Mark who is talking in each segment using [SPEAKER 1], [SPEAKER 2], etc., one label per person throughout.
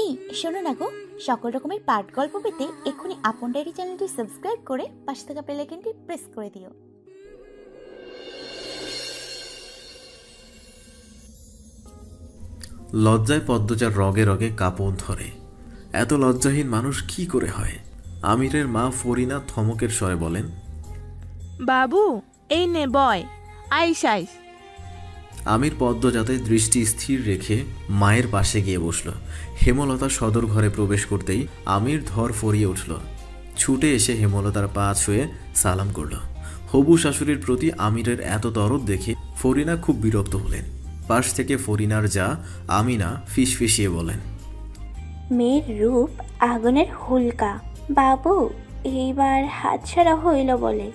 [SPEAKER 1] এই শোনো না গো। সকল রকমের পাঠ গল্প পেতে এক্ষুনি আপন ডায়েরি চ্যানেলটি সাবস্ক্রাইব করে পাশে থাকা বেল আইকনটি প্রেস করে দিও।
[SPEAKER 2] লজ্জায় পদ্মজার রগে রগে কাঁপন ধরে। এত লজ্জাহীন মানুষ কি করে হয়? আমিরের মা ফরিনা থমকের স্বরে বলেন
[SPEAKER 3] বাবু এই নে বয়। আইস আইস।
[SPEAKER 2] আমির পদ্মজাতে দৃষ্টি স্থির রেখে মায়ের পাশে গিয়ে বসল। হেমলতা সদর ঘরে প্রবেশ করতেই আমির ধর ফরিয়ে উঠল। ছুটে এসে হেমলতার পা ছুঁয়ে সালাম করল। হবু শাশুড়ির প্রতি আমিরের এত দরদ দেখে ফরিনা খুব বিরক্ত হলেন। পাশ থেকে ফরিনার যা আমিনা ফিসফিসিয়ে বলেন
[SPEAKER 4] মেয়ের রূপ আগুনের হুলকা। বাবু এইবার হাতছাড়া হইল বলে।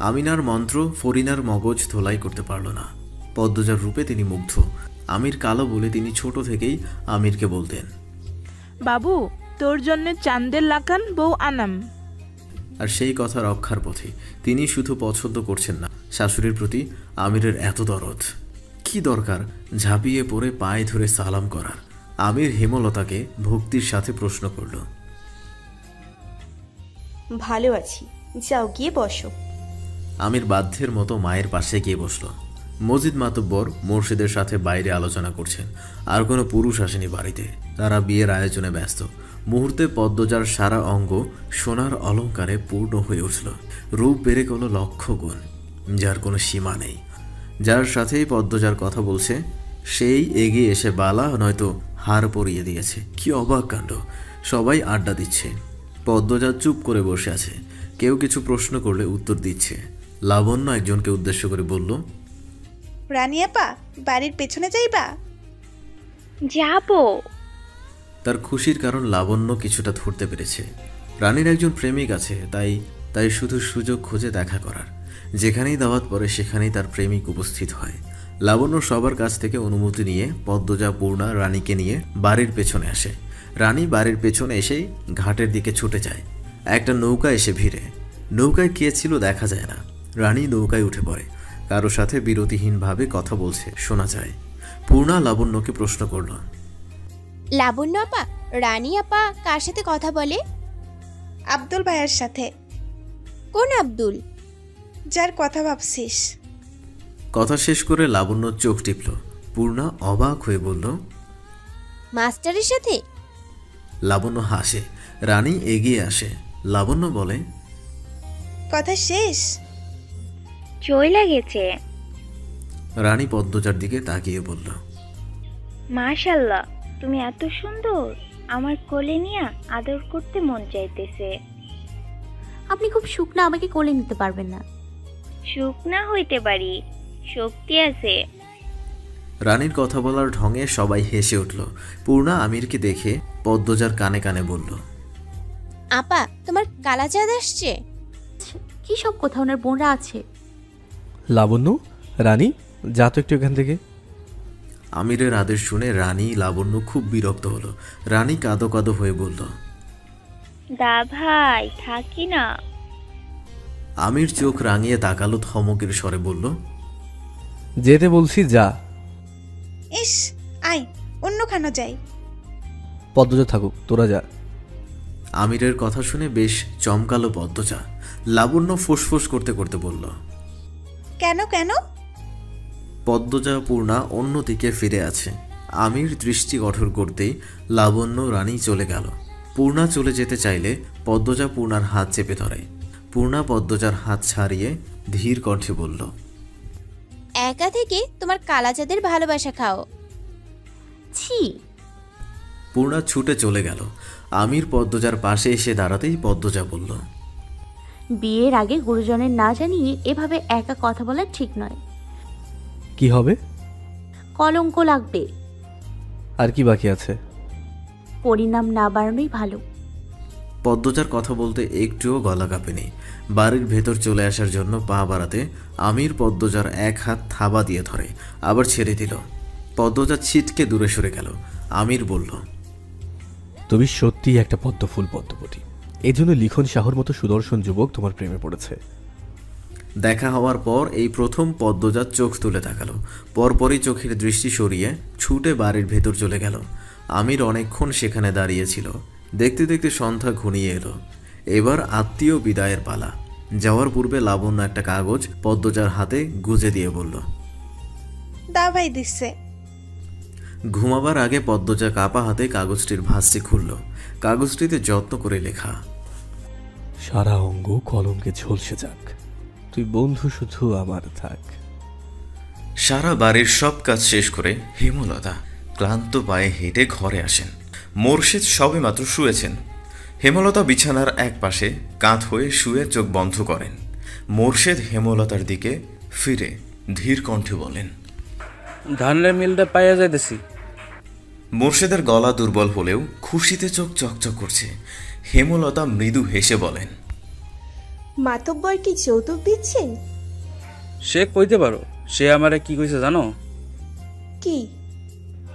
[SPEAKER 2] আমিনার মন্ত্র ফরিনার মগজ ধোলাই করতে পারল না। পদ্মজার রূপে তিনি মুগ্ধ। আমির কালো বলে তিনি ছোট থেকেই আমিরকে বলতেন।
[SPEAKER 3] বাবু তোর জন্য চান্দের লাখান বউ আনাম।
[SPEAKER 2] আর সেই কথা রক্ষার পথে তিনি শুধু পছন্দ করছেন না শাশুড়ির প্রতি আমিরের এত দরদ। কি দরকার ঝাঁপিয়ে পড়ে পায়ে ধরে সালাম করার? আমির হেমলতাকে ভক্তির সাথে প্রশ্ন করল।
[SPEAKER 5] ভালো আছি যাও গিয়ে বসো।
[SPEAKER 2] আমির বাধ্যের মতো মায়ের পাশে গিয়ে বসল। মজিদ মাতব্বর মোর্শেদের সাথে বাইরে আলোচনা করছেন। আর কোনো পুরুষ আসেনি বাড়িতে। তারা বিয়ের আয়োজনে ব্যস্ত। মুহূর্তে পদ্মজার সারা অঙ্গ সোনার অলঙ্কারে পূর্ণ হয়ে উঠল। রূপ বেড়ে গেল লক্ষ গুণ, যার কোনো সীমা নেই। যার সাথেই পদ্মজার কথা বলছে, সেই এগিয়ে এসে বালা নয়তো হার পরিয়ে দিয়েছে। কি অবাক কাণ্ড, সবাই আড্ডা দিচ্ছে। পদ্মজা চুপ করে বসে আছে। কেউ কিছু প্রশ্ন করলে উত্তর দিচ্ছে। লাবণ্য একজনকে উদ্দেশ্য করে বলল
[SPEAKER 5] রানিয়াপা বাড়ির পেছনে যাইবা?
[SPEAKER 4] যাব।
[SPEAKER 2] তার খুশির কারণ লাবণ্য কিছুটা ধরতে পেরেছে। রানীর একজন প্রেমিক আছে তাই তাই শুধু সুযোগ খুঁজে দেখা করার। যেখানেই দাওয়াত পড়ে সেখানেই তার প্রেমিক উপস্থিত হয়। লাবণ্য সবার কাছ থেকে অনুমতি নিয়ে পদ্মজা পূর্ণা রানীকে নিয়ে বাড়ির পেছনে আসে। রানী বাড়ির পেছনে এসেই ঘাটের দিকে ছুটে যায়। একটা নৌকা এসে ভিড়ে। নৌকায় কে ছিল দেখা যায় না। রানী নৌকায় উঠে পড়ে। কারও সাথে বিরতিহীনভাবে কথা বলছে শোনা যায়। পূর্ণা লাবণ্যকে প্রশ্ন করল।
[SPEAKER 6] লাবণ্য আপা রানী আপা কার সাথে কথা বলে?
[SPEAKER 5] আব্দুল ভাইয়ের সাথে।
[SPEAKER 6] কোন আব্দুল?
[SPEAKER 5] যার কথা ভাবছিস।
[SPEAKER 2] কথা শেষ করে লাবণ্য চোখ টিপল। পূর্ণা অবাক হয়ে বলল
[SPEAKER 6] মাস্টারের সাথে?
[SPEAKER 2] লাবণ্য হাসে। রানী এগিয়ে আসে। লাবণ্য বলে
[SPEAKER 5] কথা শেষ?
[SPEAKER 4] চইলা গেছে
[SPEAKER 2] রানী পদ্মচার দিকে তাকিয়ে বলল
[SPEAKER 4] মাশাল্লাহ তুমি এত সুন্দর। আমার কোলে নিয়ে আদর করতে মন চাইতেছে।
[SPEAKER 1] আপনি খুব শুকনা আমাকে কোলে নিতে পারবেন না।
[SPEAKER 4] সুখ না হইতে পারি শক্তি আছে।
[SPEAKER 2] রানীর কথা বলার ঢঙে সবাই হেসে উঠল। পূর্ণা আমিরকে দেখে পদ্মজার কানে কানে বলল
[SPEAKER 6] আপা তোমার কালাচাঁদ আসছে?
[SPEAKER 1] কি সব কোথাও ওনার বোনরা আছে।
[SPEAKER 7] লাবণ্য রানী যা তো একটু এখান থেকে।
[SPEAKER 2] আমিরের আদেশ শুনে রানী লাবণ্য খুব বিরক্ত হলো। রানী কাঁদো কাঁদো হয়ে বলল
[SPEAKER 4] দা ভাই থাকি না।
[SPEAKER 2] আমির চোখ রাঙিয়ে তাকালো ধমকের স্বরে বলল
[SPEAKER 7] যেতে বলছি যা।
[SPEAKER 5] ইস আয় অন্যখানে যাই।
[SPEAKER 7] পদ্মজা থাকুক তোরা যা।
[SPEAKER 2] আমিরের কথা শুনে বেশ চমকালো পদ্মজা লাবণ্য ফোঁসফোঁস করতে করতে বলল
[SPEAKER 5] কেন কেন?
[SPEAKER 2] পদ্মজা পূর্ণা অন্যদিকে ফিরে আছে। আমির দৃষ্টি কঠোর করতেই লাবণ্য রানী চলে গেল। পূর্ণা চলে যেতে চাইলে পদ্মজা পূর্ণার হাত চেপে ধরে। পূর্ণা পদ্মজার হাত ছাড়িয়ে ধীর কণ্ঠে বলল
[SPEAKER 6] একা থেকে তোমার কালাচাঁদের ভালোবাসা খাও।
[SPEAKER 1] ছি।
[SPEAKER 2] পূর্ণা ছুটে চলে গেল। আমির পদ্মজার পাশে এসে দাঁড়াতেই পদ্মজা বলল
[SPEAKER 1] বিয়ের আগে গুরুজনের না জানিয়ে এভাবে একা কথা বলা ঠিক নয়।
[SPEAKER 7] কি হবে?
[SPEAKER 1] কলঙ্ক লাগবে।
[SPEAKER 7] আর কি বাকি আছে?
[SPEAKER 1] পরিণাম না বাড়ানোই ভালো।
[SPEAKER 2] পদ্মজার কথা বলতে একটুও গলা কাঁপেনি। বাড়ির ভেতর চলে আসার জন্য পা বাড়াতে আমির পদ্মজার এক হাত থাবা দিয়ে ধরে আবার ছেড়ে দিল। পদ্মজা ছিটকে দূরে সরে গেল। আমির বলল
[SPEAKER 7] তুমি সত্যিই একটা পদ্ম ফুল পদ্মপতি। এই জন্য লিখন শাহর মতো সুদর্শন যুবক তোমার প্রেমে পড়েছে।
[SPEAKER 2] দেখা হওয়ার পর এই প্রথম পদ্মজা চোখ তুলে তাকালো। পরপরই চোখের দৃষ্টি সরিয়ে ছুটে বাড়ির ভেতর চলে গেল। আমির অনেকক্ষণ সেখানে দাঁড়িয়েছিল দেখতে দেখতে সন্ধ্যা ঘনিয়ে এলো। এবার আত্মীয় বিদায়ের পালা। যাওয়ার পূর্বে লাবণ্য একটা কাগজ পদ্মজার হাতে গুজে দিয়ে বলল
[SPEAKER 5] দা ভাই দিচ্ছে
[SPEAKER 2] ঘুমাবার আগে পদ্মজা কাপা হাতে কাগজটির ভাঁজটি খুলল। কাগজটিতে যত্ন করে লেখা
[SPEAKER 7] সারা অঙ্গ কলমকে ঝলসে যাক। তুই বন্ধু শুধু আমার থাক।
[SPEAKER 2] সারা বাড়ির সব কাজ শেষ করে হেমলতা ক্লান্ত পায়ে হেঁটে ঘরে আসেন। মোর্শেদ সবে মাত্র শুয়েছেন। হেমলতা বিছানার এক পাশে কাঁধ হয়ে শুয়ে চোখ বন্ধ করেন। মোর্শেদ হেমলতার দিকে ফিরে ধীর কণ্ঠে বলেন
[SPEAKER 8] ধানের মিলটা পাইয়া যাইতেছি।
[SPEAKER 2] মোর্শেদের গলা দুর্বল হলেও খুশিতে চোখ চকচক করছে। হেমলতা মৃদু হেসে বলেন
[SPEAKER 9] মাতব্বর কি যৌতুক দিচ্ছেন?
[SPEAKER 8] সে কইতে পারো সে আমারে কি কইছে জানো?
[SPEAKER 9] কি?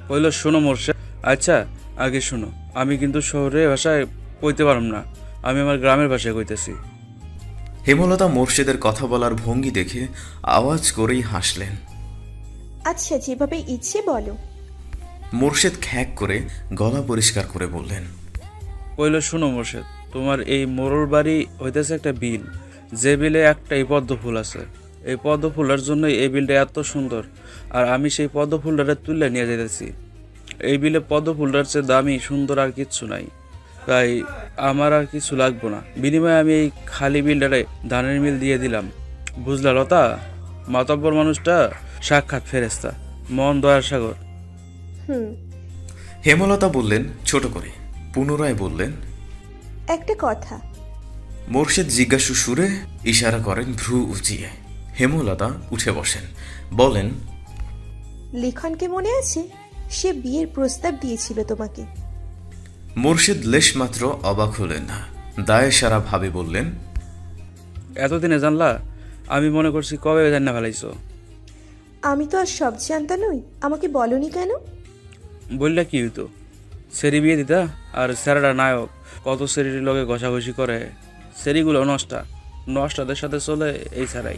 [SPEAKER 8] কইল শোনো মোর্শে আচ্ছা আগে শোনো আমি কিন্তু শহরে ভাষায় কইতে পারম না আমি আমার গ্রামের ভাষায় কইতেছি।
[SPEAKER 2] হেমলতা মোর্শেদের কথা বলার ভঙ্গি দেখে আওয়াজ করেই হাসলেন।
[SPEAKER 9] আচ্ছা যেভাবে ইচ্ছে বলো।
[SPEAKER 2] মোর্শেদ খ্যাক করে গলা পরিষ্কার করে বললেন
[SPEAKER 8] কইল শুনো মোর্শেদ তোমার এই মোরল বাড়ি হইতেছে একটা বিল। যে বিলে একটা এই পদ্ম ফুল আছে। এই পদ্ম ফুলের জন্যই এই বিলটা এত সুন্দর আর আমি সেই পদ্ম ফুলটারে তুলে নিয়ে যেতেছি এই বিলে পদ্ম ফুলটার চেয়ে দামি সুন্দর আর কিচ্ছু নাই। তাই আমার আর কিছু লাগবো না। বিনিময়ে আমি এই খালি বিলটারে ধানের মিল দিয়ে দিলাম। বুঝলা লতা? মাতব্বর মানুষটা সাক্ষাৎ ফেরেস্তা মন দয়ার সাগর।
[SPEAKER 2] হেমলতা বললেন ছোট করে। পুনরায় বললেন
[SPEAKER 9] একটা কথা।
[SPEAKER 2] মোর্শেদ জিজ্ঞাসু সুরে ইশারা করেন ভ্রু উঁচিয়ে। হেমলতা উঠে বসেন বলেন
[SPEAKER 9] লিখনকে মনে আছে? সে বিয়ের প্রস্তাব দিয়েছিল তোমাকে।
[SPEAKER 2] মোর্শেদ লেশমাত্র অবাক হলেন না। দায়ে সারা ভাবে বললেন
[SPEAKER 8] এতদিনে জানলা আমি মনে করছি কবে জান্না ফেলাইছো?
[SPEAKER 9] আমি তো আর সব জানতা নই। আমাকে বলনি কেন?
[SPEAKER 8] বললে কি হইতো? সেরি বিয়ে দিতা, আর স্যারেরা নায়ক, কত সেরির লগে ঘষাঘষি করে, সেরিগুলো নষ্টা। নষ্টাদের সাথে চলে এই স্যারাই।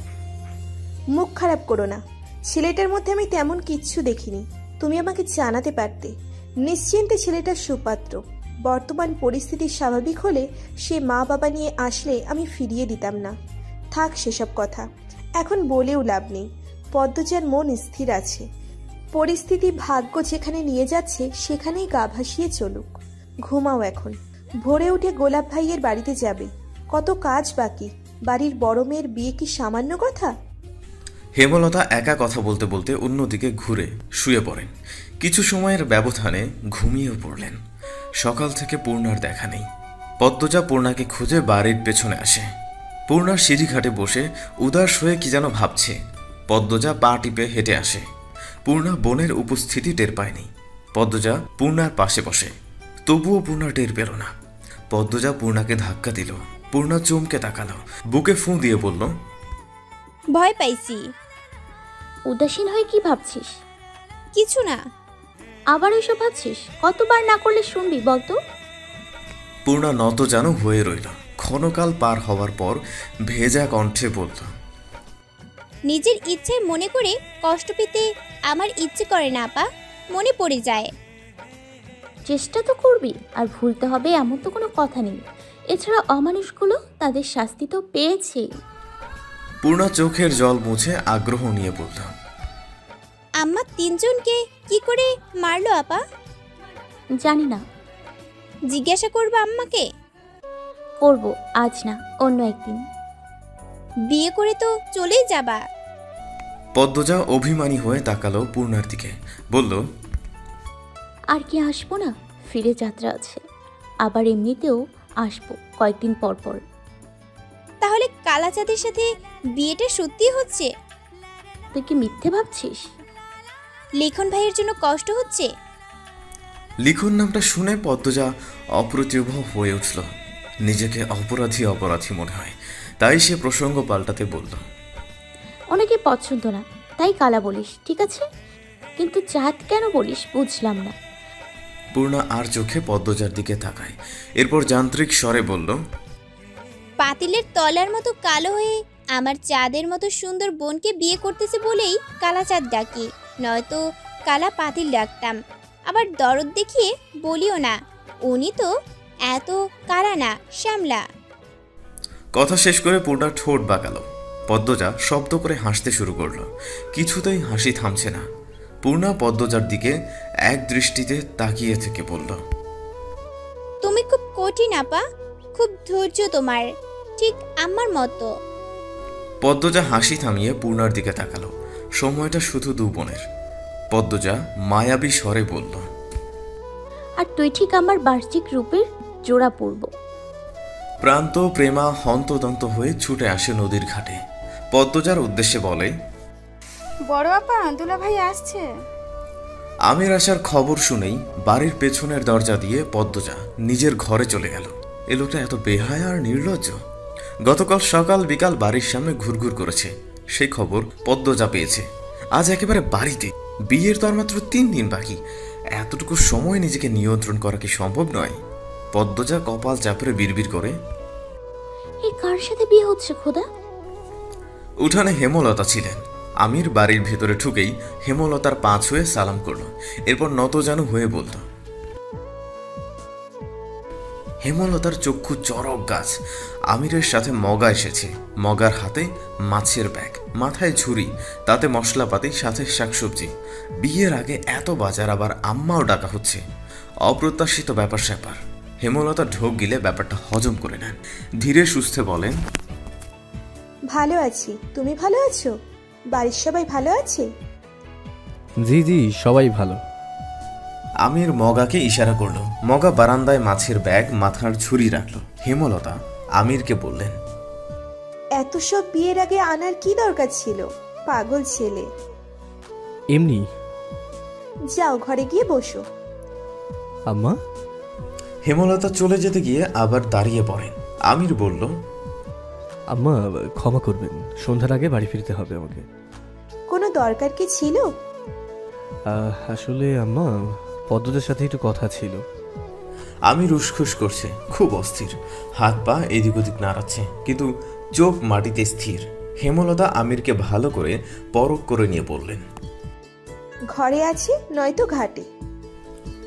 [SPEAKER 9] মুখ খারাপ করো না। ছেলেটার মধ্যে আমি তেমন কিচ্ছু দেখিনি। তুমি আমাকে জানাতে পারতে। নিশ্চিন্তে ছেলেটার সুপাত্র। বর্তমান পরিস্থিতি স্বাভাবিক হলে সে মা বাবা নিয়ে আসলে আমি ফিরিয়ে দিতাম না। থাক সেসব কথা। এখন বলেও লাভ নেই। পদ্মজার মন স্থির আছে। পরিস্থিতি ভাগ্য যেখানে নিয়ে যাচ্ছে, সেখানেই গা ভাসিয়ে চলুক। ঘুমাও এখন। ভোরে উঠে গোলাপ ভাইয়ের বাড়িতে যাবে। কত কাজ বাকি। বাড়ির বড় মেয়ের বিয়ে কি সামান্য কথা?
[SPEAKER 2] হেমলতা একা কথা বলতে বলতে অন্যদিকে ঘুরে শুয়ে পড়েন। কিছু সময়ের ব্যবধানে ঘুমিয়েও পড়লেন। সকাল থেকে পূর্ণার দেখা নেই। পদ্মজা পূর্ণাকে খুঁজে বাড়ির পেছনে আসে। পূর্ণার সিঁড়িঘাটে বসে উদাস হয়ে কি যেন ভাবছে। পদ্মজা পা টিপে হেঁটে আসে। পূর্ণা বোনের উপস্থিতি টের পায়নি। পদ্মজা পূর্ণার পাশে বসে। তবুও পূর্ণা টের পেল না। পদ্মজা পূর্ণাকে ধাক্কা দিল। পূর্ণা চমকে তাকালো। বুকে ফুঁ দিয়ে বলল
[SPEAKER 6] ভয় পাইছি।
[SPEAKER 1] উদাসীন হয়ে কি ভাবছিস?
[SPEAKER 6] কিছু না।
[SPEAKER 1] আবার এসব ভাবছিস? কতবার না করলে শুনবি বলতো?
[SPEAKER 2] পূর্ণা নত যেন হয়ে রইল। ক্ষণকাল পার হওয়ার পর ভেজা কণ্ঠে বলল
[SPEAKER 6] নিজের ইচ্ছে মনে করে কষ্ট পেতে আমার ইচ্ছে করে না আপা। মনে পড়ে যায়।
[SPEAKER 1] চেষ্টা তো করবি আর ভুলতে হবে এমন তো কোনো কথা নেই। এছাড়া অমানুষগুলো তাদের শাস্তি তো পেয়েছে।
[SPEAKER 2] পূর্ণা চোখের জল মুছে আগ্রহ নিয়ে বলল
[SPEAKER 6] আম্মা তিনজনকে কি করে মারলো আপা?
[SPEAKER 1] জানি না।
[SPEAKER 6] জিজ্ঞাসা করব আম্মাকে?
[SPEAKER 1] করব আজ না অন্য একদিন।
[SPEAKER 6] বিয়ে করে তো চলেই যাবা।
[SPEAKER 2] পদ্মজা অভিমানী হয়ে তাকালো পূর্ণার দিকে। বলল
[SPEAKER 1] আর কি আসব না? ফিরে যাত্রা আছে। আবার এমনিতেও আসব কয়েকদিন পর পর।
[SPEAKER 6] তাহলে কালাচাঁদের সাথে বিয়েটা সত্যি হচ্ছে?
[SPEAKER 1] তুই কি মিথ্যে ভাবছিস?
[SPEAKER 6] লিখন ভাইয়ের জন্য কষ্ট হচ্ছে?
[SPEAKER 2] লিখন নামটা শুনে পদ্মজা অপ্রতিভ হয়ে উঠল। নিজেকে অপরাধী অপরাধী মনে হয়। তাই সে প্রসঙ্গ পাল্টাতে বলল
[SPEAKER 1] অনেকে পছন্দ না। তাই কালা বলিস ঠিক আছে? কিন্তু চাঁদ কেন বলিস বুঝলাম না।
[SPEAKER 2] পূর্ণা আর চোখে পদ্মজার দিকে তাকায়। এরপর যান্ত্রিক স্বরে বলল
[SPEAKER 6] পাতিলের তলার মতো কালো হয়ে আমার চাঁদের মতো সুন্দর বোনকে বিয়ে করতেছে বলেই কালা চাঁদ ডাকি। নয়তো কালা পাতিল ডাকতাম। আবার দরদ দেখিয়ে বলিও না উনি তো এত কালা না শ্যামলা।
[SPEAKER 2] কথা শেষ করে পূর্ণা ঠোঁট বাঁকালো। পদ্মজা শব্দ করে হাসতে শুরু করল। কিছুতেই হাসি থামছে না। পূর্ণা পদ্মজার দিকে এক দৃষ্টিতে তাকিয়ে থেকে বলল
[SPEAKER 6] তুমি খুব কঠিন আপা। খুব ধৈর্য তোমার। ঠিক আমার মতো।
[SPEAKER 2] পদ্মজা হাসি থামিয়ে পূর্ণার দিকে তাকালো। সময়টা শুধু দু বোনের। পদ্মজা মায়াবী স্বরে বলল
[SPEAKER 1] আর তুই ঠিক আমার বার্ষিক রূপের জোড়া পড়ব
[SPEAKER 2] প্রান্ত প্রেমা হন্তদন্ত হয়ে ছুটে আসে নদীর ঘাটে। পদ্মজার উদ্দেশ্যে বলে
[SPEAKER 10] বড় আপা দুলা ভাই আসছে।
[SPEAKER 2] আমের আসার খবর শুনেই বাড়ির পেছনের দরজা দিয়ে পদ্মজা নিজের ঘরে চলে গেল। এ লোকটা এত বেহায় আর নির্লজ্জ। গতকাল সকাল বিকাল বাড়ির সামনে ঘুরঘুর করেছে। সেই খবর পদ্মজা পেয়েছে। আজ একেবারে বাড়িতে। বিয়ের তো আর মাত্র তিন দিন বাকি। এতটুকু সময় নিজেকে নিয়ন্ত্রণ করা কি সম্ভব নয়? পদ্মজা কপাল চাপড়ে বিড়বিড় করে
[SPEAKER 1] এই কার সাথে বিয়ে হচ্ছে খোদা?
[SPEAKER 2] উঠানে হেমলতা ছিলেন। আমির বাড়ির ভেতরে ঢুকেই হেমলতার পা ছুঁয়ে সালাম করল। এরপর নতজানু হয়ে বলল, হেমলতার চক্ষু চরক গাছ। আমিরের সাথে মগা এসেছে। মগার হাতে মাছের ব্যাগ, মাথায় ঝুড়ি, তাতে মশলাপাতি, সাথে শাকসবজি। বিয়ের আগে এত বাজার আবার আম্মাও ডাকা হচ্ছে। অপ্রত্যাশিত ব্যাপার স্যাপার। হেমলতা ঢোক গিলে ব্যাপারটা হজম করে নেন। ধীরে সুস্থে বলেন
[SPEAKER 9] ভালো আছি। তুমি ভালো আছো? বাড়ির সবাই ভালো আছে?
[SPEAKER 7] জি জি সবাই ভালো।
[SPEAKER 2] আমির মগাকে ইশারা করল। মগা বারান্দায় মাছের ব্যাগ মাথার ছুরি রাখল। হেমলতা আমিরকে বললেন
[SPEAKER 9] এত সব বিয়ের আগে আনার কি দরকার ছিল? পাগল ছেলে।
[SPEAKER 7] এমনি।
[SPEAKER 9] যাও ঘরে গিয়ে বসো।
[SPEAKER 7] আম্মা?
[SPEAKER 2] হেমলতা চলে যেতে গিয়ে আবার দাঁড়িয়ে পড়েন। আমির বলল
[SPEAKER 7] আম্মা ক্ষমা করবেন। সন্ধ্যার আগে বাড়ি ফিরতে হবে আমাকে।
[SPEAKER 9] কোনো দরকার কি ছিল?
[SPEAKER 7] আহ, আসলে আম্মা পদ্মদের সাথে একটু কথা ছিল।
[SPEAKER 2] আমি উসখুস করছে খুব অস্থির। হাত পা এদিক ওদিক নাড়াচ্ছে কিন্তু চোখ মাটিতে স্থির। হেমলতা আমিরকে ভালো করে পরক করে নিয়ে বললেন।
[SPEAKER 9] ঘরে আছি নয়তো ঘাটে।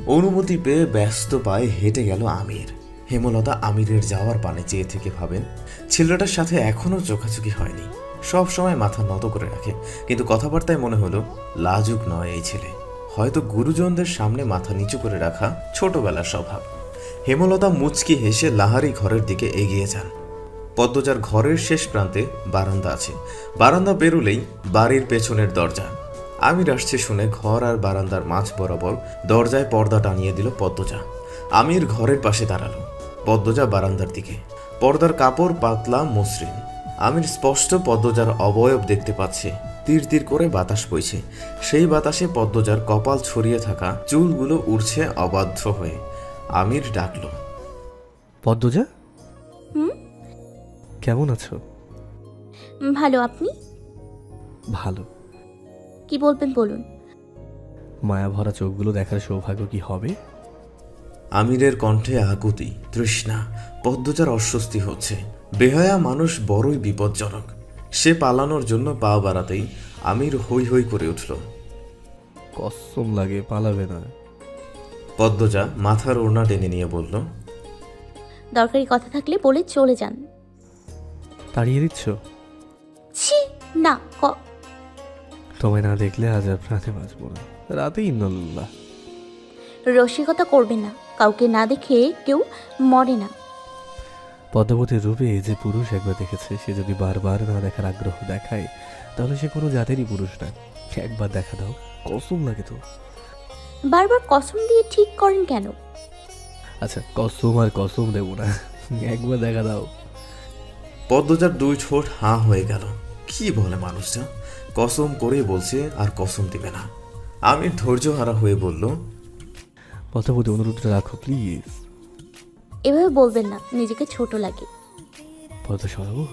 [SPEAKER 2] অনুমতি পেয়ে ব্যস্ত পায়ে হেঁটে গেল আমির। হেমলতা আমিরের যাওয়ার পানে চেয়ে থেকে ভাবেন, ছেলেটার সাথে এখনও চোখাচোখি হয়নি। সব সময় মাথা নত করে রাখে, কিন্তু কথাবার্তায় মনে হলো, লাজুক নয় এই ছেলে। হয়তো গুরুজনদের সামনে মাথা নিচু করে রাখা ছোটবেলার স্বভাব। হেমলতা মুচকি হেসে লাহারি ঘরের দিকে এগিয়ে যান। পদ্মজার ঘরের শেষ প্রান্তে বারান্দা আছে। বারান্দা বেরোলেই বাড়ির পেছনের দরজা। আমির আসছে শুনে ঘর আর বারান্দার মাঝ বরাবর দরজায় পর্দা টানিয়ে দিল পদ্মজা। আমির ঘরের পাশে দাঁড়াল। পদ্মজা বারান্দার দিকে। পর্দার কাপড় পাতলা মসৃণ। আমির স্পষ্ট পদ্মজার অবয়ব দেখতে পাচ্ছে। তীর তীর করে বাতাস বইছে। সেই বাতাসে পদ্মজার কপাল ছড়িয়ে থাকা চুলগুলো উড়ছে অবাধ্য হয়ে। আমির ডাকলো
[SPEAKER 7] পদ্মজা?
[SPEAKER 1] হুম?
[SPEAKER 7] কেমন আছো?
[SPEAKER 1] ভালো আপনি?
[SPEAKER 7] ভালো।
[SPEAKER 1] কি বলবেন বলুন?
[SPEAKER 7] মায়া ভরা চোখগুলো দেখার সৌভাগ্য কি হবে?
[SPEAKER 2] আমিরের কণ্ঠে আকুতি তৃষ্ণা পদ্মজার অস্বস্তি হচ্ছে। বেহায়া মানুষ বড়ই বিপজ্জনক। সে পালানোর জন্য পা বাড়াতেই আমির হই হই করে উঠল।
[SPEAKER 7] কসম লাগে পালাবে না।
[SPEAKER 2] পদ্মজা মাথার ওড়না টেনে নিয়ে বলল
[SPEAKER 1] দরকারি কথা থাকলে বলে চলে যান।
[SPEAKER 7] তাড়িয়ে দিচ্ছ?
[SPEAKER 1] ছি না ক-
[SPEAKER 7] তোমায় না দেখলে আজ আর প্রাণে বাঁচবো না। রাতেই ইন্নল্লাহ।
[SPEAKER 1] রসিকতা করবেন না। কাউকে না দেখে কেউ মরে না।
[SPEAKER 7] পদ্মাবতীর রূপে যে পুরুষ একবার দেখেছে সে যদি বারবার না দেখার আগ্রহ দেখায় তাহলে সে কোনো জাতেরই পুরুষ না। একবার দেখা দাও কসম লাগে তো।
[SPEAKER 1] বারবার কসম দিয়ে ঠিক করেন কেন?
[SPEAKER 7] আচ্ছা কসম আর কসম দেবো না। একবার দেখা দাও।
[SPEAKER 2] পদ্মজার দুই ঠোঁট হাঁ হয়ে গেল। কি বলে মানুষটা? কসম করে বলছে আর কসম দিবে না। আমি ধৈর্য হারা হয়ে বলল
[SPEAKER 7] পদ্মাবতী অনুরোধটা রাখো প্লিজ
[SPEAKER 1] এভাবে বলবেন না নিজেকে ছোট লাগে।
[SPEAKER 7] পদ্মা সরাবো?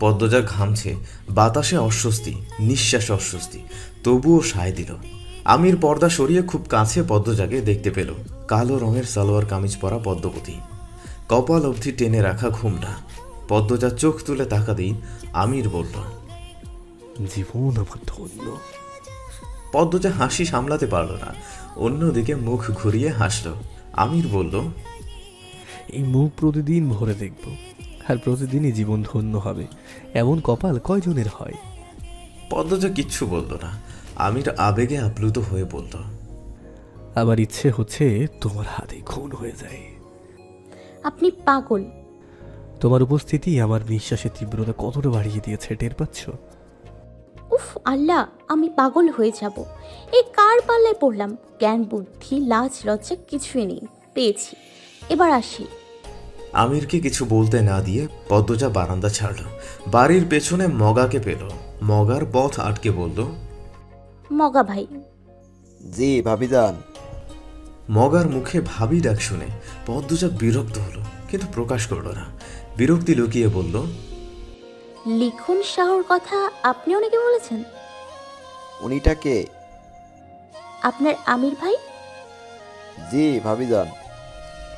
[SPEAKER 2] পদ্মজা ঘামছে বাতাসে অস্বস্তি নিঃশ্বাসে অস্বস্তি তবুও সায় দিল। আমির পর্দা সরিয়ে খুব কাছে পদ্মজাকে দেখতে পেল কালো রঙের সালোয়ার কামিজ পরা পদ্মবতী কপাল অবধি টেনে রাখা ঘুমটা। পদ্মজা চোখ তুলে তাকাতেই আমির বলল
[SPEAKER 7] জীবন আমার ধন্য।
[SPEAKER 2] পদ্মজা হাসি সামলাতে পারল না অন্যদিকে মুখ ঘুরিয়ে হাসল। আমির বলল
[SPEAKER 7] এই মুখ প্রতিদিন ভরে দেখব আর প্রতিদিনই জীবন ধন্য হবে। এমন কপাল কয়জনের হয়?
[SPEAKER 2] পদ্মজা কিচ্ছু বলল না। আমির আবেগে আপ্লুত হয়ে বলল
[SPEAKER 7] আমার ইচ্ছে হচ্ছে তোমার হাতে খুন হয়ে যায়।
[SPEAKER 1] আপনি পাগল।
[SPEAKER 7] তোমার উপস্থিতি আমার নিঃশ্বাসের তীব্রতা কতটা বাড়িয়ে দিয়েছে টের পাচ্ছ?
[SPEAKER 1] উফ আল্লাহ আমি পাগল হয়ে যাব। এই কার পাল্লায় পড়লাম জ্ঞান বুদ্ধি লাজ লজ্জা কিছুই নেই পেয়েছি। এবার আসি।
[SPEAKER 2] আমিরকে কিছু বলতে না দিয়ে পদ্মজা বারান্দা ছাড়ল। বাড়ির পেছনে মগাকে পেল। মগার পথ আটকে বলল
[SPEAKER 1] মগা ভাই।
[SPEAKER 11] জি ভাবিজান।
[SPEAKER 2] মগার মুখে ভাবি ডাক শুনে পদ্মজা বিরক্ত হলো কিন্তু প্রকাশ করল না। বিরক্তি লুকিয়ে বলল
[SPEAKER 1] লিখুন শাহর কথা আপনি অনেকে বলেছেন।
[SPEAKER 11] উনিটাকে?
[SPEAKER 1] আপনার আমির ভাই?
[SPEAKER 11] জি ভাবিজান।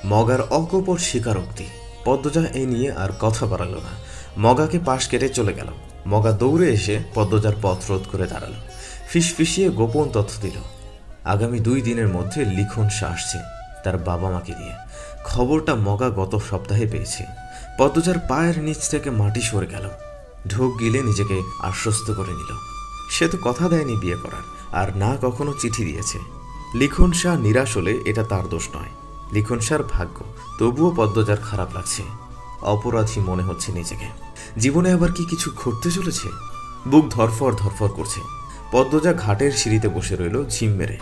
[SPEAKER 2] মগার অকপট স্বীকারোক্তি। পদ্মজা এ নিয়ে আর কথা বাড়ালো না। মগাকে পাশ কেটে চলে গেল। মগা দৌড়ে এসে পদ্মজার পথ রোধ করে দাঁড়াল। ফিসফিসিয়ে গোপন তথ্য দিল। আগামী দুই দিনের মধ্যে লিখন সে আসছে তার বাবা মাকে দিয়ে খবরটা মগা গত সপ্তাহে পেয়েছে। পদ্মজার পায়ের নিচ থেকে মাটি সরে গেল। ঢোক গিলে নিজেকে আশ্বস্ত করে নিল। সে তো কথা দেয়নি বিয়ে করার, আর না কখনো চিঠি দিয়েছে। লিখন শাহ নিরাশ হলে এটা তার দোষ নয়। লিখন শাহর ভাগ্য, তবুও পদ্মজার খারাপ লাগছে। অপরাধী মনে হচ্ছে নিজেকে। জীবনে আবার কি কিছু ঘটতে চলেছে? বুক ধরফর ধরফর করছে। পদ্মজা ঘাটের সিঁড়িতে বসে রইল ঝিম মেরে।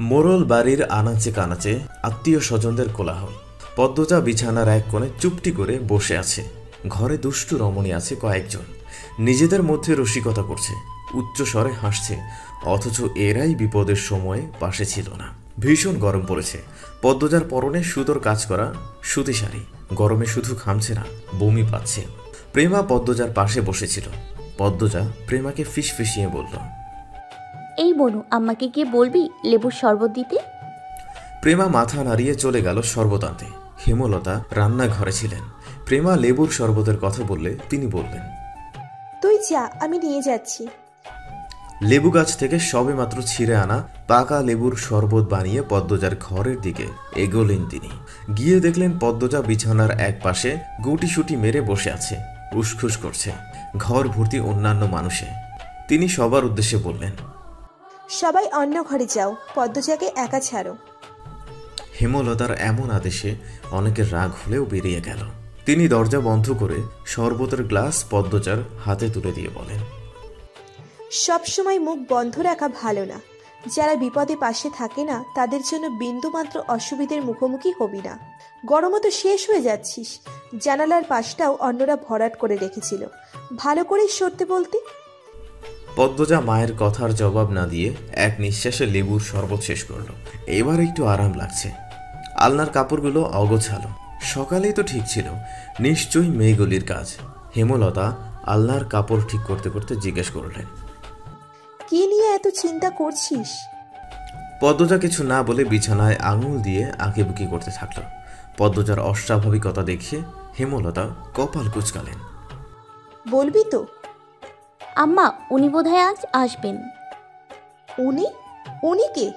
[SPEAKER 2] মোরল বাড়ির আনাচে কানাচে আত্মীয় স্বজনদের কোলাহল। পদ্মজা বিছানার এক কোণে চুপটি করে বসে আছে। ঘরে দুষ্টু রমণী আছে কয়েকজন। নিজেদের মধ্যে রসিকতা করছে উচ্চ স্বরে হাসছে অথচ এরাই বিপদের সময়ে পাশে ছিল না। ভীষণ গরম পড়েছে। পদ্মজার পরনে সুতোর কাজ করা সুতি শাড়ি। গরমে শুধু খামছে না বমি পাচ্ছে। প্রেমা পদ্মজার পাশে বসেছিল। পদ্মজা প্রেমাকে ফিস ফিসিয়ে বলল
[SPEAKER 1] এই বনু আম্মাকে গিয়ে বলবি লেবুর শরবত দিতে?
[SPEAKER 2] প্রেমা মাথা নাড়িয়ে চলে গেল শরবত আনতে। হেমলতা রান্নাঘরে ছিলেন। প্রেমা লেবুর শরবতের কথা বললে তিনি বললেন
[SPEAKER 9] তুই যা আমি নিয়ে যাচ্ছি।
[SPEAKER 2] লেবু গাছ থেকে সবে মাত্র ছিঁড়ে আনা পাকা লেবুর শরবত বানিয়ে পদ্মজার ঘরের দিকে এগোলেন তিনি। গিয়ে দেখলেন পদ্মজা বিছানার এক পাশে গুটিসুটি মেরে বসে আছে উসখুস করছে ঘর ভর্তি অন্যান্য মানুষে। তিনি সবার উদ্দেশ্যে বললেন
[SPEAKER 9] সবাই অন্য ঘরে যাও পদ্মজাকে একা ছাড়ো।
[SPEAKER 2] হেমলতার এমন আদেশে অনেকের রাগ হলেও বেরিয়ে গেল। তিনি দরজা বন্ধ করে শরবতের গ্লাস পদ্মজার হাতে তুলে দিয়ে বলেন
[SPEAKER 9] সব সময় মুখ বন্ধ রাখা ভালো না। যারা বিপদে পাশে থাকে না তাদের জন্য বিন্দুমাত্র অসুবিধের মুখোমুখি হবি না। গরমও তো শেষ হয়ে যাচ্ছিস। জানালার পাশটাও অন্যরা ভরাট করে রেখেছিল। ভালো করেই সরতে বলতে।
[SPEAKER 2] পদ্মজা মায়ের কথার জবাব না দিয়ে এক নিঃশ্বাসে লেবুর শরবত শেষ করল। এবার একটু আরাম লাগছে। আলনার কাপড়গুলো অগোছালো। সকালেই তো ঠিক ছিল। নিশ্চয়ই মেয়েগুলির কাজ। হেমলতা আল্লাহর কাপড় ঠিক করতে করতে জিজ্ঞেস করলেন।
[SPEAKER 9] কি নিয়ে এত চিন্তা করছিস?
[SPEAKER 2] পদ্মজা কিছু না বলে বিছানায় আঙুল দিয়ে আঁকিবুকি করতে থাকল। পদ্মজার অস্বাভাবিকতা দেখে হেমলতা কপাল কুচকালেন।
[SPEAKER 9] বলবি তো।
[SPEAKER 1] আম্মা উনি বোধহয় আজ আসবেন।
[SPEAKER 9] উনি? উনি কে?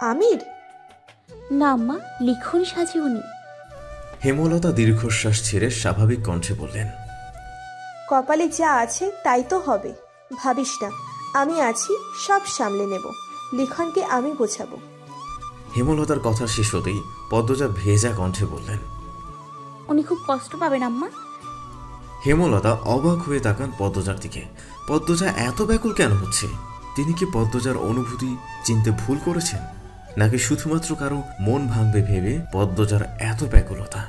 [SPEAKER 9] আমির?
[SPEAKER 1] না আম্মা লিখুন সাজে উনি।
[SPEAKER 2] হেমলতা দীর্ঘশ্বাস ছেড়ে স্বাভাবিক কণ্ঠে বললেন
[SPEAKER 9] কপালে যা আছে তাই তো হবে। ভাবিস না আমি আছি সব সামলে নেব। লিখনকে আমি বোঝাবো
[SPEAKER 2] হেমলতার কথা শেষ হতেই পদ্মজা ভেজা কণ্ঠে বললেন
[SPEAKER 1] উনি খুব কষ্ট পাবেন আম্মা।
[SPEAKER 2] হেমলতা অবাক হয়ে তাকান পদ্মজার দিকে। পদ্মজা এত ব্যাকুল কেন হচ্ছে? তিনি কি পদ্মজার অনুভূতি চিনতে ভুল করেছেন? নাকি শুধুমাত্র কারও মন ভাঙবে ভেবে পদ্মজার এত ব্যাকুলতা?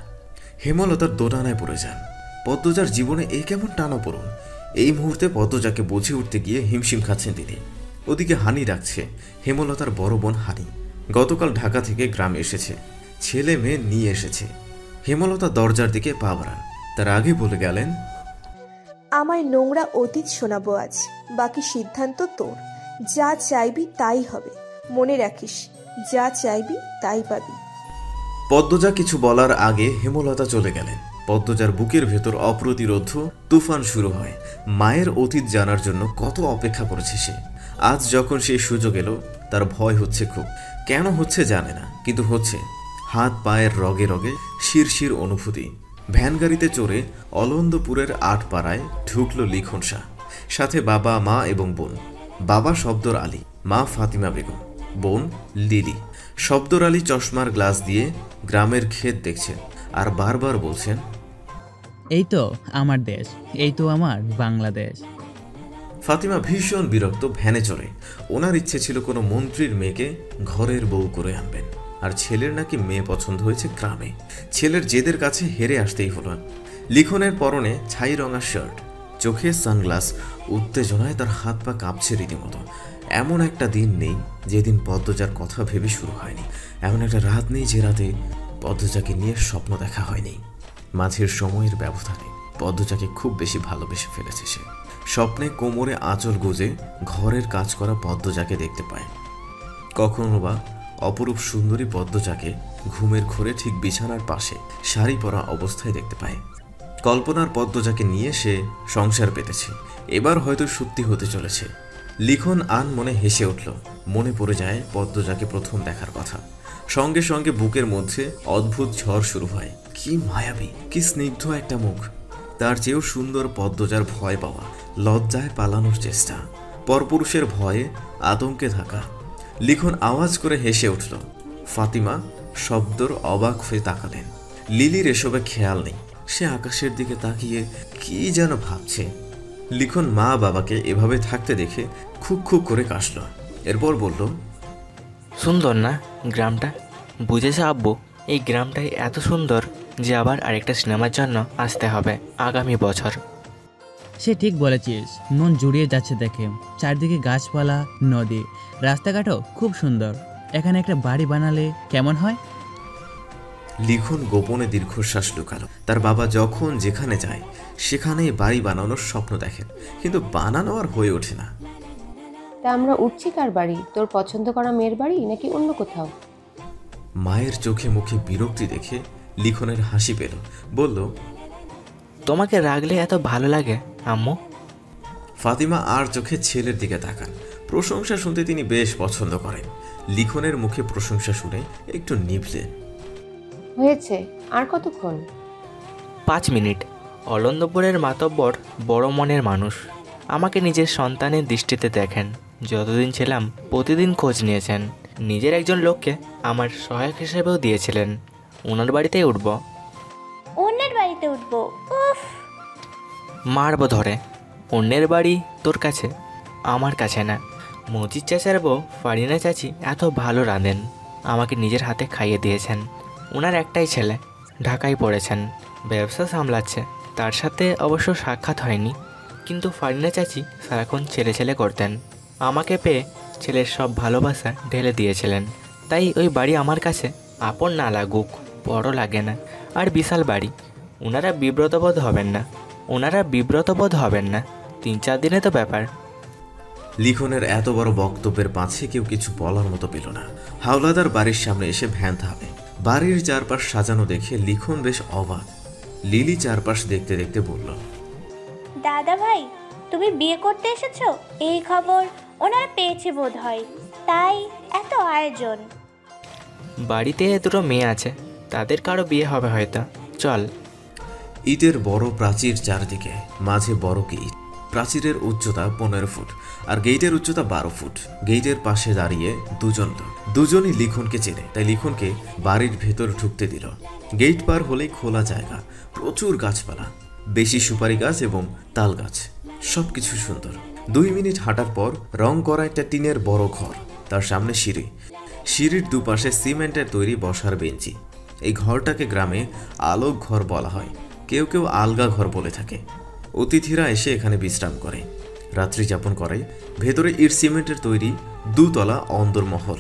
[SPEAKER 2] হেমলতার দোটানায় পড়ে যান। পদ্মজার জীবনে এই কেমন টানা পড়ুন? এই মুহূর্তে পদ্মজাকে বুঝে উঠতে গিয়ে হিমশিম খাচ্ছেন তিনি। ওদিকে হানি ডাকছে, হেমলতার বড় বোন হানি। গতকাল ঢাকা থেকে গ্রামে এসেছে। ছেলে মেয়ে নিয়ে এসেছে। হেমলতা দরজার দিকে পা বাড়ান। তার আগে বলে গেলেন,
[SPEAKER 9] আমায় নোংরা অতীত শোনাবো আজ, বাকি সিদ্ধান্ত তোর। যা চাইবি তাই হবে। মনে রাখিস যা চাইবি তাই পাবি।
[SPEAKER 2] পদ্মজা কিছু বলার আগে হেমলতা চলে গেলেন। পদ্মজার বুকের ভেতর অপ্রতিরোধ তুফান শুরু হয়। মায়ের অতীত জানার জন্য কত অপেক্ষা করেছে সে। আজ যখন সেই সুযোগ এলো, তার ভয় হচ্ছে খুব। কেন হচ্ছে জানে না, কিন্তু হচ্ছে। হাত পায়ের রগে রগে শিরশির অনুভূতি। ভ্যান গাড়িতে চড়ে অলন্দপুরের আটপাড়ায় ঢুকল লিখন শাহ। সাথে বাবা, মা এবং বোন। বাবা শব্দর আলী, মা ফাতিমা বেগম। বোন লিলি। শব্দর আলী চশমার গ্লাস দিয়ে গ্রামের ক্ষেত দেখছেন আর বারবার বলছেন
[SPEAKER 12] এই তো আমার দেশ এই তো আমার বাংলাদেশ।
[SPEAKER 2] ফাতিমা ভীষণ বিরক্ত ভ্যানে চড়ে। ওনার ইচ্ছে ছিল কোনো মন্ত্রীর মেয়েকে ঘরের বউ করে আনবেন। আর ছেলের নাকি মেয়ে পছন্দ হয়েছে গ্রামে। ছেলের জেদের কাছে হেরে আসতেই হলো। লিখনের পরনে ছাই রঙা শার্ট চোখে সানগ্লাস উত্তেজনায় তার হাত পা কাঁপছে রীতিমতো। এমন একটা দিন নেই যেদিন পদ্মজার কথা ভেবে শুরু হয়নি। এমন একটা রাত নেই যে রাতে পদ্মজাকে নিয়ে স্বপ্ন দেখা হয়নি। মাঝের সময়ের ব্যবধানে পদ্মজাকে খুব বেশি ভালোবেসে ফেলেছে সে। স্বপ্নে কোমরে আঁচল গুজে ঘরের কাজ করা পদ্মজাকে দেখতে পায়। কখনো বা অপরূপ সুন্দরী পদ্মজাকে ঘুমের ঘোরে ঠিক বিছানার পাশে শাড়ি পরা অবস্থায় দেখতে পায়। কল্পনার পদ্মজাকে নিয়ে সে সংসার পেতেছে। এবার হয়তো সত্যি হতে চলেছে। লিখন আন মনে হেসে উঠল। মনে পড়ে যায় পদ্মজাকে প্রথম দেখার কথা। সঙ্গে সঙ্গে বুকের মধ্যে অদ্ভুত ঝড় শুরু হয়। কি মায়াবী, কি স্নিগ্ধ একটা মুখ। তার চেয়েও সুন্দর পদ্মজার ভয় পাওয়া, লজ্জায় পালানোর চেষ্টা। পরপুরুষের ভয়ে আতঙ্কে থাকা। লিখন আওয়াজ করে হেসে উঠল, ফাতিমা, শব্দর অবাক হয়ে তাকালেন। লিলির এসবে খেয়াল নেই। সে আকাশের দিকে তাকিয়ে কি যেন ভাবছে? লিখন মা বাবাকে এভাবে থাকতে দেখে খুব খুব করে কাশল। এরপর বলল
[SPEAKER 13] সুন্দর না গ্রামটা? বুঝেছে আব্বু এই গ্রামটাই এত সুন্দর যে আবার আরেকটা সিনেমার জন্য আসতে হবে আগামী বছর।
[SPEAKER 12] সে ঠিক বলেছিস মন জুড়িয়ে যাচ্ছে দেখে। চারদিকে গাছপালা নদী রাস্তাঘাটও খুব সুন্দর। এখানে একটা বাড়ি বানালে কেমন হয়?
[SPEAKER 2] লিখন গোপনে দীর্ঘশ্বাস লুকালো। তার বাবা যখন যেখানে যায় সেখানেই বাড়ি বানানোর স্বপ্ন দেখেন। কিন্তু বানানো আর হয়ে ওঠে না।
[SPEAKER 14] তা আমরা উঠছি কার বাড়ি? তোর পছন্দ করা মেয়ের বাড়ি নাকি অন্য কোথাও?
[SPEAKER 2] মায়ের চোখে মুখে বিরক্তি দেখে লিখনের হাসি পেল। বলল
[SPEAKER 13] তোমাকে রাগলে এত ভালো লাগে আম্মু?
[SPEAKER 2] ফাতিমা আর চোখে ছেলের দিকে তাকান। প্রশংসা শুনতে তিনি বেশ পছন্দ করেন। লিখনের মুখে প্রশংসা শুনে একটু নিভলেন।
[SPEAKER 14] হয়েছে? আর কতক্ষণ?
[SPEAKER 13] পাঁচ মিনিট। অলন্দপুরের মাতব্বর বড় মনের মানুষ। আমাকে নিজের সন্তানের দৃষ্টিতে দেখেন। যতদিন ছিলাম প্রতিদিন খোঁজ নিয়েছেন। নিজের একজন লোককে আমার সহায়ক হিসেবেও দিয়েছিলেন। ওনার বাড়িতেই উঠব।
[SPEAKER 4] অন্যের বাড়িতে উঠবো? উফ!
[SPEAKER 13] মারব ধরে। অন্যের বাড়ি তোর কাছে? আমার কাছে না। মজিদ চাচার বউ ফারিনা চাচি এত ভালো রাঁধেন। আমাকে নিজের হাতে খাইয়ে দিয়েছেন। ওনার একটাই ছেলে। ঢাকায় পড়েছেন, ব্যবসা সামলাচ্ছে। তার সাথে অবশ্য সাক্ষাৎ হয়নি, কিন্তু ফারিনা চাচি সারাক্ষণ ছেলে ছেলে করতেন। আমাকে পেয়ে ছেলের সব ভালোবাসা ঢেলে দিয়েছিলেন। তাই ওই বাড়ি আমার কাছে আপন না লাগুক, বড় লাগে না, আর বিশাল বাড়ি। ওনারা বিব্রতবোধ হবেন না ওনারা বিব্রতবোধ হবেন না, তিন চার দিনে তো ব্যাপার।
[SPEAKER 2] লিখনের এত বড় বক্তব্যের পাছে কেউ কিছু বলার মতো পেল না। হাওলাদার বাড়ির সামনে এসে ভ্যান থামে। বাড়ির চারপাশ সাজানো দেখে লিখন বেশ অবাক। লিলি চারপাশ দেখতে দেখতে বলল
[SPEAKER 4] দাদা ভাই তুমি বিয়ে করতে এসেছ? এই খবর ওনারা পেয়েছে বোধ হয় তাই এত আয়োজন।
[SPEAKER 13] বাড়িতে দুটো মেয়ে আছে তাদের কারও বিয়ে হবে হয়তো। চল।
[SPEAKER 2] ইটের বড় প্রাচীর চারদিকে মাঝে বড় গেট প্রাচীরের উচ্চতা পনেরো ফুট আর গেইটের উচ্চতা বারো ফুট। গেইটের পাশে দাঁড়িয়ে দুজন লোক। দুজনই লিখনকে চেনে, তাই লিখনকে বাড়ির ভেতর ঢুকতে দিল। গেইট পার হলেই খোলা জায়গা, প্রচুর গাছপালা, বেশি সুপারি গাছ এবং তাল গাছ, সবকিছু সুন্দর। দুই মিনিট হাঁটার পর রং করা একটা টিনের বড় ঘর, তার সামনে সিঁড়ি। সিঁড়ির দুপাশে সিমেন্টের তৈরি বসার বেঞ্চি। এই ঘরটাকে গ্রামে আলোক ঘর বলা হয়। কেউ কেউ আলগা ঘর বলে থাকে। অতিথিরা এসে এখানে বিশ্রাম করে। রাত্রি যাপন করে। ভেতরে ইট সিমেন্টের তৈরি দুতলা অন্দরমহল।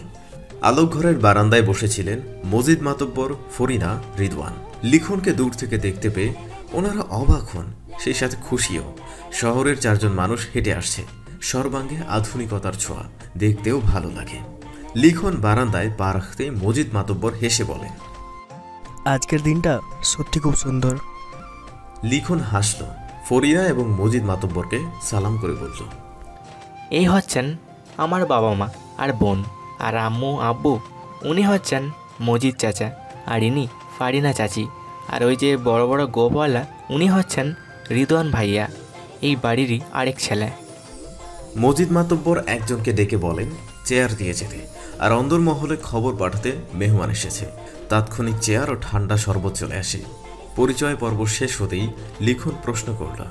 [SPEAKER 2] আলোক ঘরের বারান্দায় বসেছিলেন মজিদ মাতব্বর ফরিনা রিদওয়ান। লিখনকে দূর থেকে দেখতে পেয়ে ওনারা অবাক হন সেই সাথে খুশিও। শহরের চারজন মানুষ হেঁটে আসছে। সর্বাঙ্গে আধুনিকতার ছোঁয়া। দেখতেও ভালো লাগে। লিখন বারান্দায় পা রাখতে মজিদ মাতব্বর হেসে বলেন
[SPEAKER 15] আজকের দিনটা সত্যি খুব সুন্দর।
[SPEAKER 2] লিখন হাসল। ফরিনা এবং মজিদ মাতব্বরকে সালাম করে বলল
[SPEAKER 13] এই হচ্ছেন আমার বাবা মা আর বোন আর আম্মু আব্বু। উনি হচ্ছেন মজিদ চাচা আর ইনি ফারিনা চাচি। আর ওই যে বড় বড় গোপওয়ালা উনি হচ্ছেন রিদওয়ান ভাইয়া। এই বাড়িরই আরেক ছেলে।
[SPEAKER 2] মজিদ মাতব্বর একজনকে ডেকে বলেন চেয়ার দিয়ে যেতে। আর অন্দরমহলে খবর পাঠাতে মেহমান এসেছে। তাৎক্ষণিক চেয়ার ও ঠান্ডা শরবত চলে আসে। পরিচয় পর্ব শেষ হতেই লিখন প্রশ্ন করল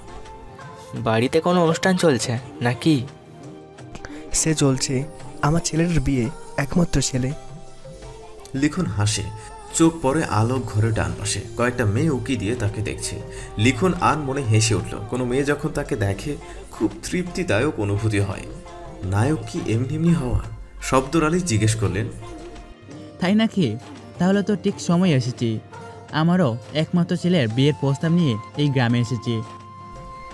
[SPEAKER 13] বাড়িতে কোনো অনুষ্ঠান চলছে নাকি?
[SPEAKER 15] সে চলছে আমার ছেলের বিয়ে একমাত্র ছেলে।
[SPEAKER 2] লিখন হাসে চোখ পরে আলো ঘরে ডান পাশে। কয়েকটা মেয়ে উকি দিয়ে তাকে দেখছে। লিখন আর মনে হেসে উঠল কোনো মেয়ে যখন তাকে দেখে খুব তৃপ্তিদায়ক অনুভূতি হয়। নায়ক কি এমনি এমনি হওয়া? শব্দর আলী জিজ্ঞেস করলেন
[SPEAKER 12] তাই নাকি? তাহলে তো ঠিক সময় এসেছি। আমারও একমাত্র ছেলের বিয়ের প্রস্তাব নিয়ে এই গ্রামে এসেছি।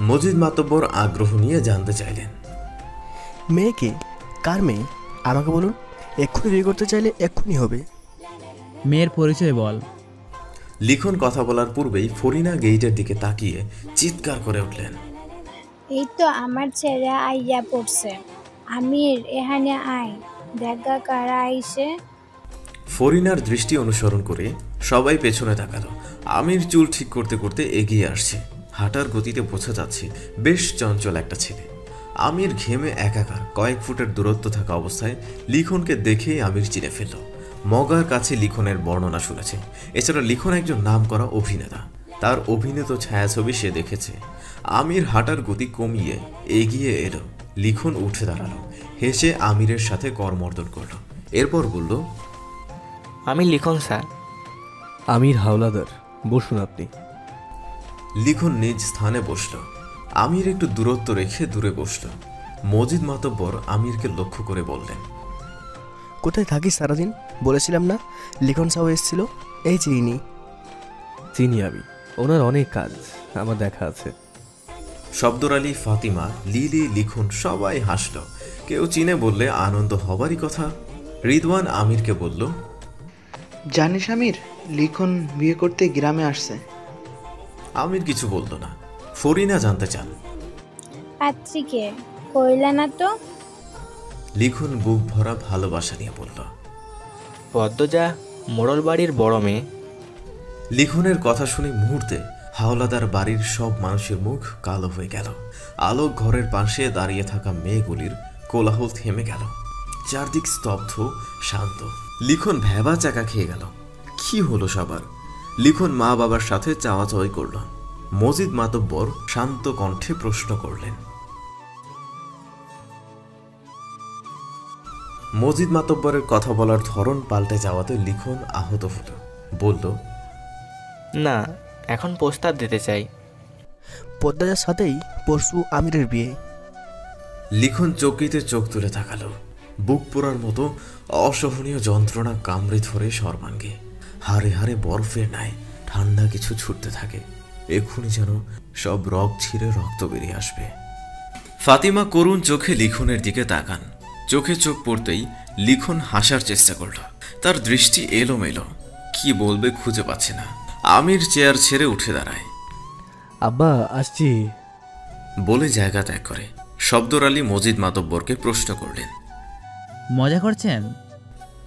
[SPEAKER 2] মজিদ মাতব্বর আগ্রহ নিয়ে জানতে চাইলেন।
[SPEAKER 15] মেয়েকে কার মেয়ে? আমাকে বলুন। এক্ষুনি বিয়ে করতে চাইলে এক্ষুনি হবে।
[SPEAKER 12] মেয়ের পরিচয় বল।
[SPEAKER 2] লিখন কথা বলার পূর্বেই ফরিনা গেইটের দিকে তাকিয়ে চিৎকার করে উঠলেন।
[SPEAKER 16] এই তো আমার ছেলে আইয়া পড়ছে। আমির এখানে আয়। দেখা কারা আইসে।
[SPEAKER 2] ফরিনার দৃষ্টি অনুসরণ করে সবাই পেছনে তাকালো। আমির চুল ঠিক করতে করতে এগিয়ে আসছে। হাঁটার গতিতে বোঝা যাচ্ছে বেশ চঞ্চল একটা ছেলে। আমির ঘেমে একাকার, কয়েক ফুটের দূরত্ব থাকা অবস্থায় লিখনকে দেখেই আমির চিনে ফেলল। মগার কাছে লিখনের বর্ণনা শুনেছে। এছাড়া লিখন একজন নামকরা অভিনেতা। তার অভিনীত ছায়াছবি সে দেখেছে। আমির হাঁটার গতি কমিয়ে এগিয়ে এলো। লিখন উঠে দাঁড়াল। হেসে আমিরের সাথে করমর্দন করল। এরপর বলল,
[SPEAKER 13] আমি লিখন, স্যার।
[SPEAKER 7] আমির হাওলাদার বসুন আপনি।
[SPEAKER 2] লিখন নিজ স্থানে বসল। আমির একটু দূরত্ব রেখে দূরে বসল। মজিদ মাতব্বর আমিরকে লক্ষ্য করে বললেন
[SPEAKER 15] কোথায় থাকিস সারাদিন? বলেছিলাম না লিখন সাহ এসেছিল। এই যে ইনি।
[SPEAKER 7] চিনি আমি। ওনার অনেক কাজ আমার দেখা আছে।
[SPEAKER 2] শব্দর আলী ফাতিমা লিলি লিখুন সবাই হাসল। কেউ চিনে বললে আনন্দ হবারই কথা। রিদওয়ান আমিরকে বলল
[SPEAKER 17] জানিস আমির লিখন বিয়ে করতে গ্রামে আসছে।
[SPEAKER 2] আমির কিছু বলল না। ফরিনা জানতে চান।
[SPEAKER 16] পাত্রীকে। কইলা না তো?
[SPEAKER 2] লিখন বুক ভরা ভালোবাসা নিয়ে বলল।
[SPEAKER 13] পদ্মজা মোড়ল বাড়ির বড় মেয়ে।
[SPEAKER 2] লিখনের কথা শুনে মুহূর্তে হাওলাদার বাড়ির সব মানুষের মুখ কালো হয়ে গেল। আলোক ঘরের পাশে দাঁড়িয়ে থাকা মেয়েগুলির কোলাহল থেমে গেল। চারদিক স্তব্ধ শান্ত। লিখন ভেবা চাকা খেয়ে গেল। কি হলো সবার? লিখন মা বাবার সাথে চাওয়াচাওয়াই করল। মজিদ মাতব্বর শান্ত কণ্ঠে প্রশ্ন করলেন। মজিদ মাতব্বরের কথা বলার ধরন পাল্টে যাওয়াতে লিখন আহত হলো। বলল
[SPEAKER 13] না এখন প্রস্তাব দিতে চাই।
[SPEAKER 15] পদ্মাজার সাথেই পরশু আমিরের বিয়ে।
[SPEAKER 2] লিখন চৌকিতে চোখ তুলে তাকালো। বুক পোড়ার মতো অসহনীয় যন্ত্রণা কামড়ে ধরে সর্বাঙ্গে হারে হারে বরফের নাই ঠান্ডা কিছু ছুটতে থাকে। এক্ষুনি যেন সব রক ছিঁড়ে রক্ত বেরিয়ে আসবে। ফাতিমা করুণ চোখে লিখনের দিকে তাকান। চোখে চোখ পড়তেই লিখন হাসার চেষ্টা করল। তার দৃষ্টি এলোমেলো। কি বলবে খুঁজে পাচ্ছে না। আমির চেয়ার ছেড়ে উঠে দাঁড়ায়।
[SPEAKER 7] আব্বা আসছি।
[SPEAKER 2] বলে জায়গা ত্যাগ করে। শব্দর আলী মজিদ মাতব্বরকে প্রশ্ন করলেন।
[SPEAKER 12] মজা করছেন?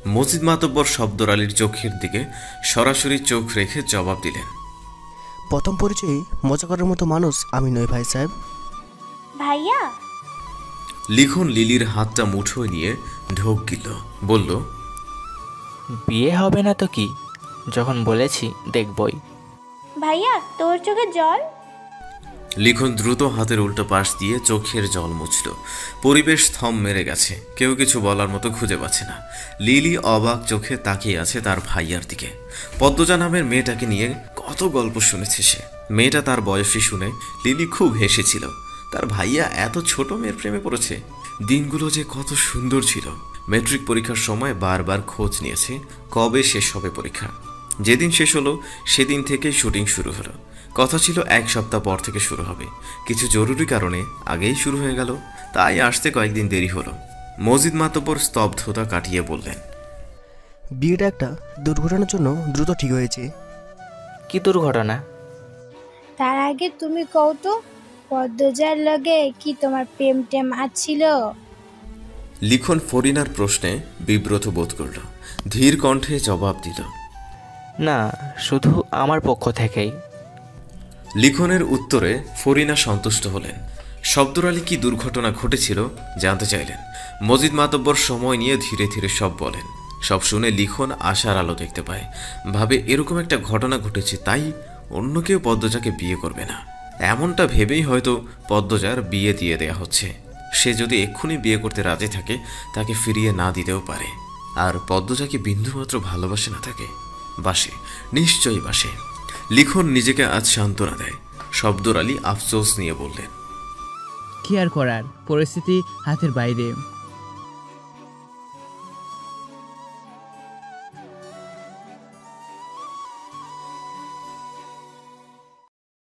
[SPEAKER 2] মজিদ মাতব্বর শব্দর আলীর চোখের দিকে সরাসরি চোখ রেখে জবাব দিলেন।
[SPEAKER 15] প্রথম পরিচয়ে মজা করার মতো মানুষ আমি নই ভাই সাহেব।
[SPEAKER 4] ভাইয়া?
[SPEAKER 2] লিখন লিলির হাতটা মুঠোয় নিয়ে ঢোক গিল বলল
[SPEAKER 13] বিয়ে হবে না তো কি? যখন বলেছি দেখবই।
[SPEAKER 4] ভাইয়া তোর চোখে জল?
[SPEAKER 2] লিখন দ্রুত হাতের উল্টো পাশ দিয়ে চোখের জল মুছল। পরিবেশ থম মেরে গেছে। কেউ কিছু বলার মতো খুঁজে পাচ্ছে না। লিলি অবাক চোখে তাকিয়ে আছে তার ভাইয়ার দিকে। পদ্মজা নামের মেয়েটাকে নিয়ে কত গল্প শুনেছে সে। মেয়েটা তার বয়সী শুনে লিলি খুব হেসেছিল। তার ভাইয়া এত ছোট মেয়ের প্রেমে পড়েছে। দিনগুলো যে কত সুন্দর ছিল। মেট্রিক পরীক্ষার সময় বারবার খোঁজ নিয়েছে কবে শেষ হবে পরীক্ষা। যেদিন শেষ হলো, সেদিন থেকেই শুটিং শুরু হলো। কথা ছিল এক সপ্তাহ পর থেকে শুরু হবে। কিছু জরুরি কারণে আগেই শুরু হয়ে গেল তাই আসতে কয়েকদিন দেরি হলো। মজিদ মাতব্বর স্তব্ধতা কাটিয়ে বললেন
[SPEAKER 15] বিয়েটা একটা দুর্ঘটনার জন্য দ্রুত ঠিক হয়েছে।
[SPEAKER 13] কি দুর্ঘটনা?
[SPEAKER 16] তার আগে তুমি কও তো পদ্মজার লগে কি তোমার প্রেম টেম আছিল?
[SPEAKER 2] লিখন ফরিনার প্রশ্নে বিব্রত বোধ করল ধীর কণ্ঠে জবাব দিল
[SPEAKER 13] না শুধু আমার পক্ষ থেকেই।
[SPEAKER 2] লিখনের উত্তরে ফরিনা সন্তুষ্ট হলেন। শব্দর আলী কি দুর্ঘটনা ঘটেছিল জানতে চাইলেন। মজিদ মাতব্বর সময় নিয়ে ধীরে ধীরে সব বলেন। সব শুনে লিখন আশার আলো দেখতে পায়। ভাবে, এরকম একটা ঘটনা ঘটেছে, তাই অন্য কেউ পদ্মজাকে বিয়ে করবে না। এমনটা ভেবেই হয়তো পদ্মজার বিয়ে দিয়ে দেয়া হচ্ছে। সে যদি এক্ষুনি বিয়ে করতে রাজি থাকে, তাকে ফিরিয়ে না দিতেও পারে। আর পদ্মজাকে বিন্দুমাত্র ভালোবাসে না থাকে বাসে, নিশ্চয়ই বাসে। লিখন নিজেকে আজ সান্ত্বনা দেয়। শব্দর আলী আফসোস নিয়ে বললেন।
[SPEAKER 12] কি আর করার? পরিস্থিতি হাতের বাইরে।